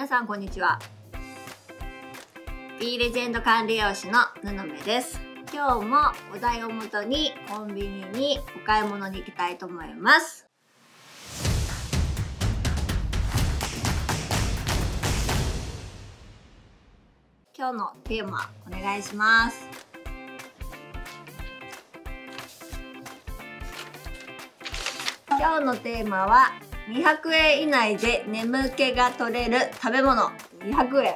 皆さんこんにちは。B レジェンド管理栄養士の布目です。今日もお題をもとにコンビニにお買い物に行きたいと思います。今日のテーマお願いします。今日のテーマは200円以内で眠気が取れる食べ物。200円。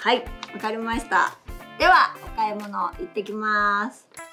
はいわかりました。ではお買い物行ってきます。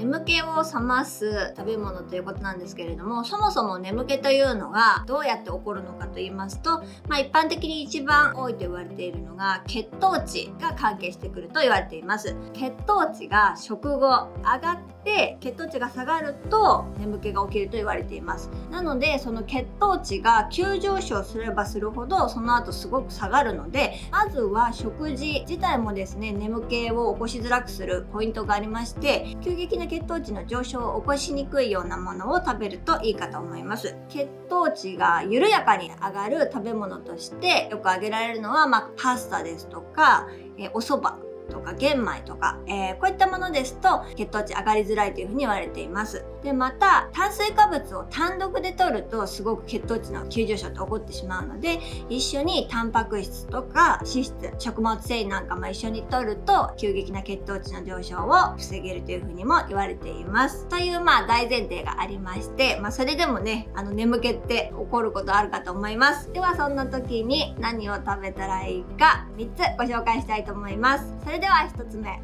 眠気を覚ます食べ物ということなんですけれどもそもそも眠気というのがどうやって起こるのかと言いますと、まあ、一般的に一番多いと言われているのが血糖値が関係してくると言われています。血糖値が食後上がって血糖値が下がると眠気が起きると言われています。なのでその血糖値が急上昇すればするほどその後すごく下がるのでまずは食事自体もですね眠気を起こしづらくするポイントがありまして急激な血糖値の上昇を起こしにくいようなものを食べるといいかと思います。血糖値が緩やかに上がる食べ物としてよく挙げられるのは、まあ、パスタですとか、えお蕎麦。とか玄米とか、えー、こういったものですと血糖値上がりづらいというふうに言われています。でまた炭水化物を単独で摂るとすごく血糖値の急上昇って起こってしまうので一緒にタンパク質とか脂質食物繊維なんかも一緒に摂ると急激な血糖値の上昇を防げるというふうにも言われています。というまあ大前提がありまして、まあ、それでもねあの眠気って起こることあるかと思います。ではそんな時に何を食べたらいいか3つご紹介したいと思います。それでは1つ目。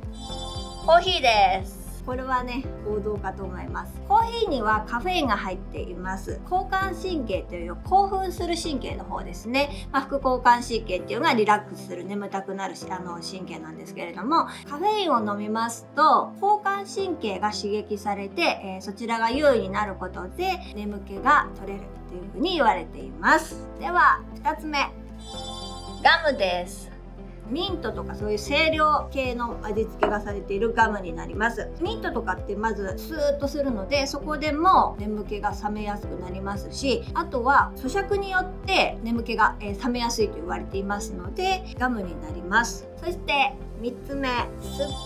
コーヒーです。これはね王道かと思います。コーヒーにはカフェインが入っています。交感神経という興奮する神経の方ですね、まあ、副交感神経っていうのがリラックスする眠たくなるあの神経なんですけれどもカフェインを飲みますと交感神経が刺激されて、えー、そちらが優位になることで眠気が取れるというふうに言われています。では2つ目。ガムですミントとかそういう清涼系の味付けがされているガムになります。ミントとかってまずスーッとするのでそこでも眠気が覚めやすくなりますしあとは咀嚼によって眠気が、え覚めやすいと言われていますのでガムになります。そして3つ目酸っ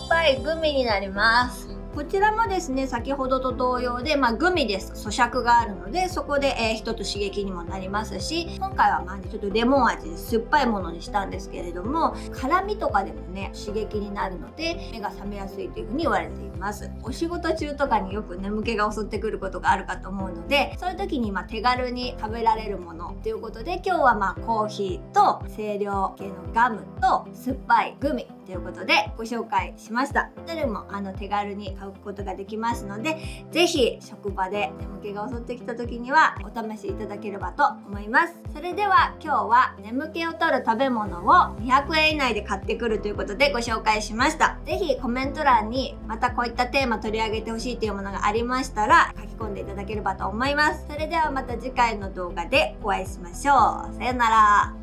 ぱいグミになります。こちらもですね先ほどと同様で、まあ、グミです。咀嚼があるのでそこで、えー、一つ刺激にもなりますし今回はまあ、ね、ちょっとレモン味で酸っぱいものにしたんですけれども辛みとかでもね刺激になるので目が覚めやすいというふうに言われています。お仕事中とかによく眠気が襲ってくることがあるかと思うのでそういう時にま手軽に食べられるものということで今日はまあコーヒーと清涼系のガムと酸っぱいグミということでご紹介しました。どれもあの手軽に買うことができますので是非職場で眠気が襲ってきた時にはお試しいただければと思います。それでは今日は眠気を取る食べ物を200円以内で買ってくるということでご紹介しました。是非コメント欄にまたこういったテーマ取り上げてほしいというものがありましたら書き込んでいただければと思います。それではまた次回の動画でお会いしましょう。さよなら。